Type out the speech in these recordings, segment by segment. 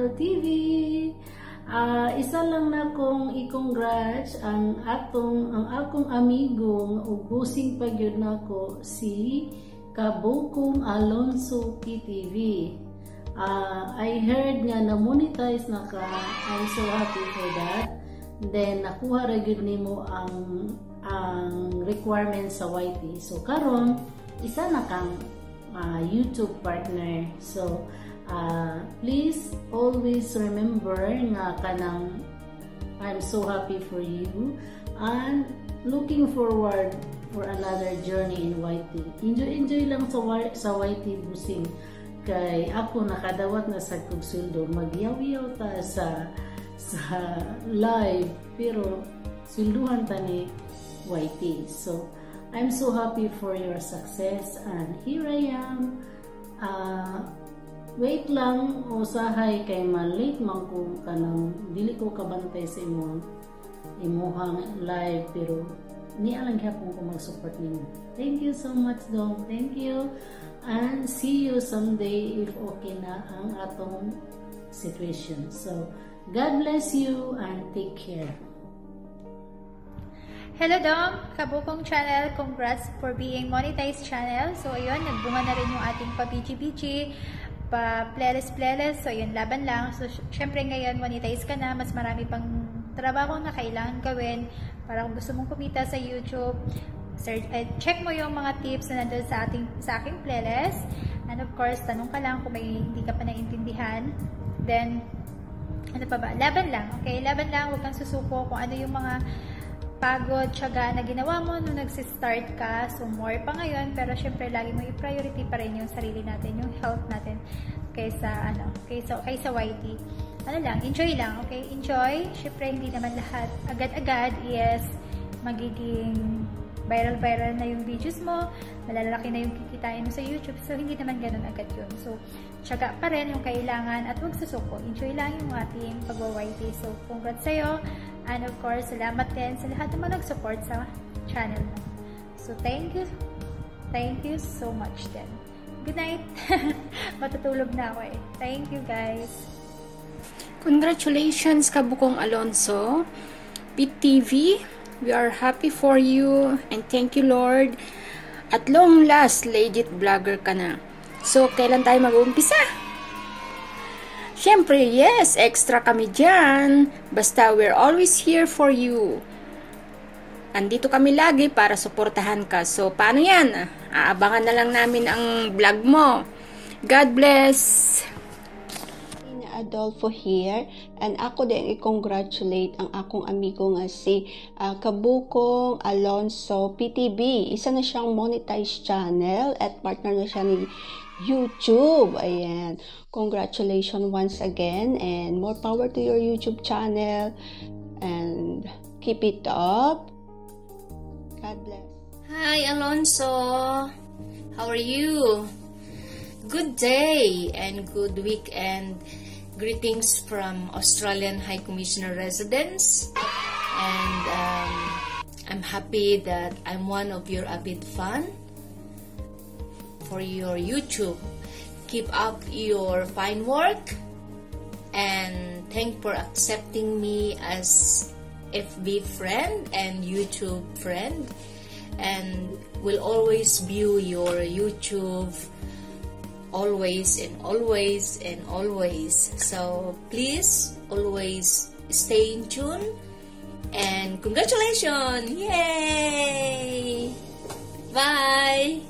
PH2KL TV. Uh, isa lang na kong i-congrats ang atong ang akong amigo nga ubusing pagyud nako si Kabukong Alonso PTV. Uh, ah, I heard nga na monetize na ka. I'm so happy for that. Then nakuha ra gyud nimo ang ang requirements sa YT. So karon isa na kang uh, YouTube partner. So, uh, please always remember nga kanang I'm so happy for you and looking forward for another journey in YT. Enjoy enjoy lang sa sa YT busing kay ako nakadawat na sa kugsuldo magyaw-yaw ta sa sa live pero silduhan ta ni YT. So I'm so happy for your success and here I am. Uh, wait lang usahay kay malate man ko kanang dili ko kabantay sa imo imuhang live pero ni alang gyapon ko mag-support nimo. Thank you so much dong. Thank you. And see you someday if okay na ang atong situation. So, God bless you and take care. Hello Dom! Kabukong channel, congrats for being monetized channel. So ayun, nagbunga na rin yung ating pa-BG-BG, pa-playlist-playlist. So ayun, laban lang. So syempre ngayon, monetize ka na. Mas marami pang trabaho na kailangan gawin para kung gusto mong kumita sa YouTube. Search, uh, check mo yung mga tips na nandun sa, ating, sa aking playlist. And of course, tanong ka lang kung may hindi ka pa naiintindihan. Then, ano pa ba? Laban lang. Okay, laban lang. Huwag kang susuko kung ano yung mga pagod, tiyaga na ginawa mo nung nagsistart ka. So, more pa ngayon. Pero, syempre, lagi mo i-priority pa rin yung sarili natin, yung health natin kaysa, ano, kaysa, kaysa YT. Ano lang, enjoy lang, okay? Enjoy. Syempre, hindi naman lahat agad-agad is magiging viral-viral na yung videos mo, malalaki na yung kikitain mo sa YouTube. So, hindi naman ganun agad yun. So, tsaga pa rin yung kailangan at huwag susuko. Enjoy lang yung ating pag-YT. So, congrats sa'yo. And of course, salamat din sa lahat naman nag-support sa channel mo. So, thank you. Thank you so much din. Good night. Matutulog na ako eh. Thank you guys. Congratulations, Kabukong Alonso. Pit TV. We are happy for you and thank you Lord. At long last, legit vlogger ka na. So, kailan tayo mag-uumpisa? Siyempre, yes, extra kami dyan. Basta, we're always here for you. Andito kami lagi para suportahan ka. So, paano yan? Aabangan na lang namin ang vlog mo. God bless! Adolfo here and ako din i-congratulate ang akong amigo nga si uh, Kabukong Alonso PTB. Isa na siyang monetized channel at partner na siya ni YouTube. Ayan. Congratulations once again and more power to your YouTube channel and keep it up. God bless. Hi Alonso. How are you? Good day and good weekend Greetings from Australian High Commissioner residence. And um, I'm happy that I'm one of your avid fan for your YouTube. Keep up your fine work and thank for accepting me as FB friend and YouTube friend and will always view your YouTube always and always and always. So please always stay in tune and congratulations! Yay! Bye!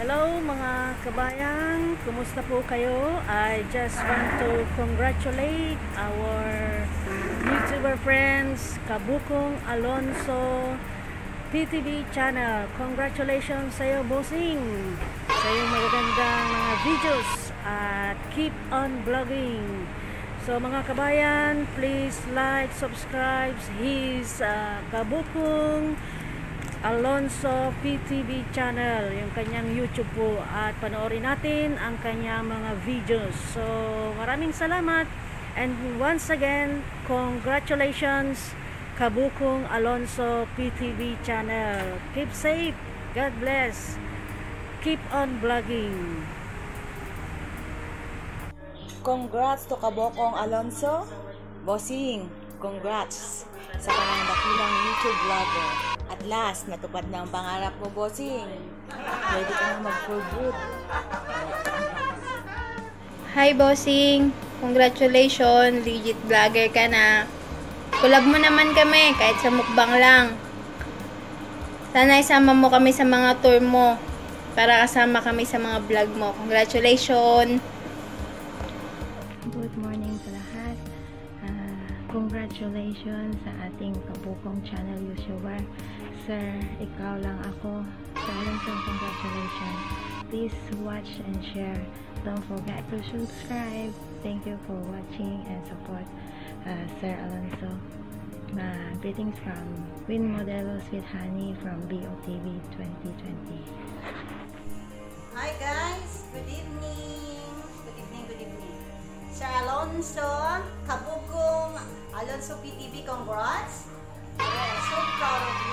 Hello mga kabayan, kumusta po kayo? I just want to congratulate our YouTuber friends Kabukong Alonso PTV channel. Congratulations sa iyo, bossing! Sa iyong magagandang mga videos at keep on vlogging. So mga kabayan, please like, subscribe his uh, Kabukong Alonso PTV channel, yung kanyang YouTube po at panoorin natin ang kanyang mga videos. So maraming salamat and once again, congratulations Kabukong Alonso PTV channel. Keep safe. God bless. keep on vlogging. Congrats to Kabokong Alonso. Bossing, congrats sa kanyang dakilang YouTube vlogger. At last, natupad na ang pangarap mo, Bossing. Pwede ka na mag-full. Hi, bossing! Congratulations! Legit vlogger ka na. Kulab mo naman kami, kahit sa mukbang lang. Sana isama mo kami sa mga tour mo para kasama kami sa mga vlog mo. Congratulations! Good morning sa lahat. Ah, congratulations sa ating kabukong channel YouTuber. Sir, ikaw lang ako. Alonso, congratulations. Please watch and share. Don't forget to subscribe. Thank you for watching and support uh, Sir Alonso. Uh, greetings from Win Modelos with Honey from BOTV 2020. Hi guys, good evening. Good evening, good evening. Sir Alonso, Kabugong Alonso PTV, congrats. We are so proud of you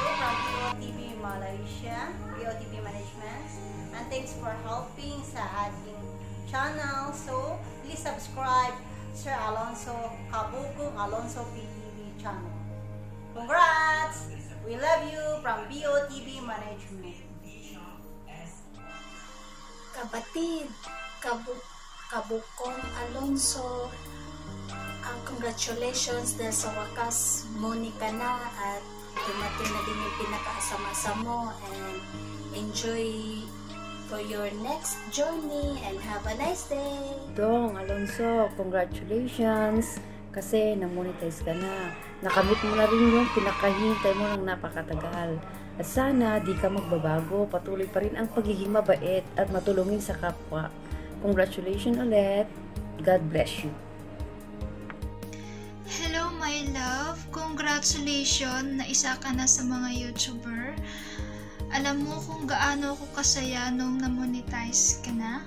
BOTV Malaysia, BOTV Management. And thanks for helping sa ating channel. So, please subscribe Sir Alonso Kabugong Alonso PTV channel. Congrats! We love you from BOTV Management. Kapatid, Kabu Kabukong Alonso, ang congratulations dahil sa wakas muni ka na at dumating na din yung pinakaasama mo and enjoy for your next journey and have a nice day. Dong, Alonso, congratulations kasi na-monetize ka na. Nakamit mo na rin yung pinakahintay mo ng napakatagal. At sana di ka magbabago, patuloy pa rin ang pagiging mabait at matulungin sa kapwa. Congratulations ulit. God bless you. Congratulations na isa ka na sa mga YouTuber. Alam mo kung gaano ako kasaya nung na-monetize ka na.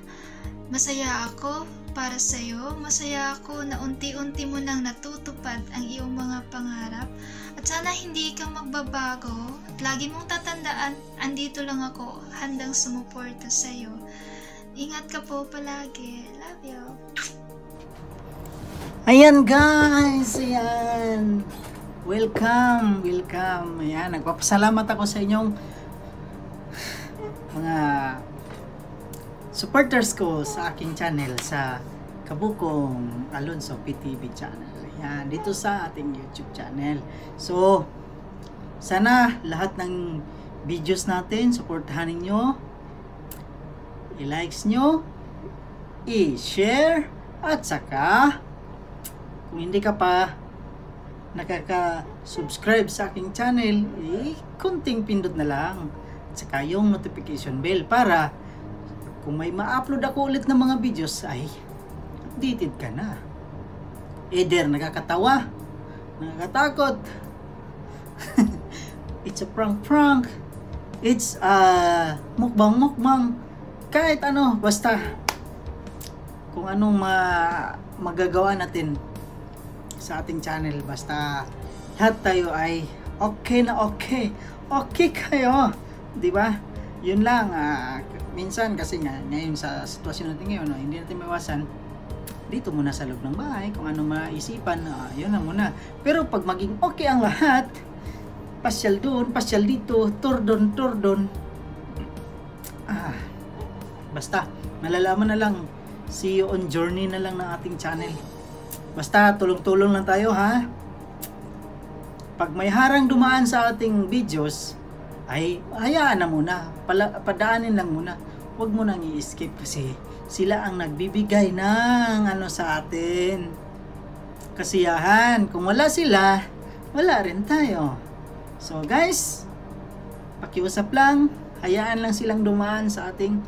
Masaya ako para sa'yo. Masaya ako na unti-unti mo nang natutupad ang iyong mga pangarap. At sana hindi ka magbabago. At lagi mong tatandaan, andito lang ako, handang sumuporta sa'yo. Ingat ka po palagi. Love you. Ayan guys, ayan. Welcome, welcome. Ayan, nagpapasalamat ako sa inyong mga supporters ko sa aking channel sa Kabukong Alonso PTV channel. Ayan, dito sa ating YouTube channel. So, sana lahat ng videos natin, supportahan ninyo, i-likes nyo, i-share, at saka, kung hindi ka pa nakaka-subscribe sa aking channel, eh, kunting pindot na lang. At saka yung notification bell para kung may ma-upload ako ulit ng mga videos ay updated ka na. Either nakakatawa, nakakatakot, it's a prank prank, it's a mukbang mukbang, kahit ano, basta kung anong ma magagawa natin sa ating channel. Basta lahat tayo ay okay na okay. Okay kayo. Di ba? Yun lang. Ah, minsan kasi nga ngayon sa sitwasyon natin ngayon no, hindi natin maiwasan dito muna sa loob ng bahay kung ano maisipan. Ah, yun lang muna. Pero pag maging okay ang lahat pasyal doon pasyal dito tour doon ah, basta malalaman na lang. See you on journey na lang ng ating channel Basta tulong-tulong lang tayo ha. Pag may harang dumaan sa ating videos, ay hayaan na muna. Pala, padaanin lang muna. Huwag mo nang i-skip kasi sila ang nagbibigay ng ano sa atin. Kasiyahan. Kung wala sila, wala rin tayo. So guys, pakiusap lang, hayaan lang silang dumaan sa ating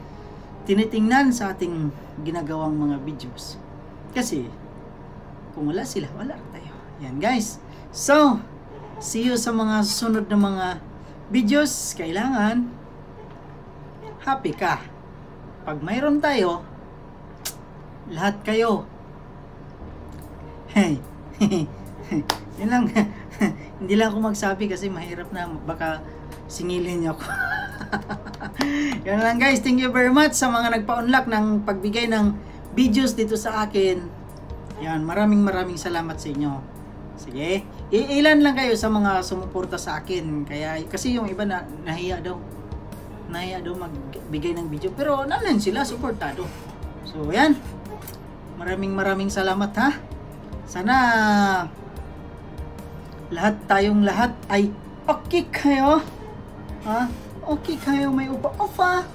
tinitingnan sa ating ginagawang mga videos. Kasi kung wala sila, wala tayo. Yan guys. So, see you sa mga susunod na mga videos. Kailangan happy ka. Pag mayroon tayo, lahat kayo. Hey. Yun lang. Hindi lang ako magsabi kasi mahirap na baka singilin niyo ako. Yan lang guys. Thank you very much sa mga nagpa-unlock ng pagbigay ng videos dito sa akin. Yan, maraming maraming salamat sa inyo. Sige. Ilan lang kayo sa mga sumuporta sa akin. Kaya kasi yung iba na nahiya daw. Nahiya daw magbigay ng video. Pero nanan sila suportado. So, yan. Maraming maraming salamat ha. Sana lahat tayong lahat ay okay kayo. Ha? Okay kayo, may upa-upa.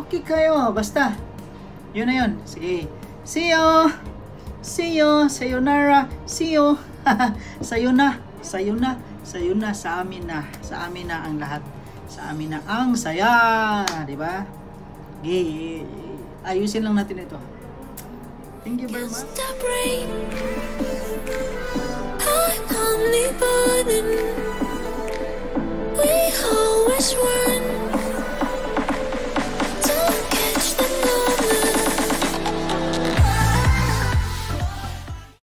Okay kayo, basta. Yun na yun. Sige. See you. See you. Sayonara. See you. sayo na. Sayo na. Sayo na. Sa amin na. Sa amin na ang lahat. Sa amin na ang saya. Di ba? Okay. Ayusin lang natin ito. Thank you very much. only burden. We always were.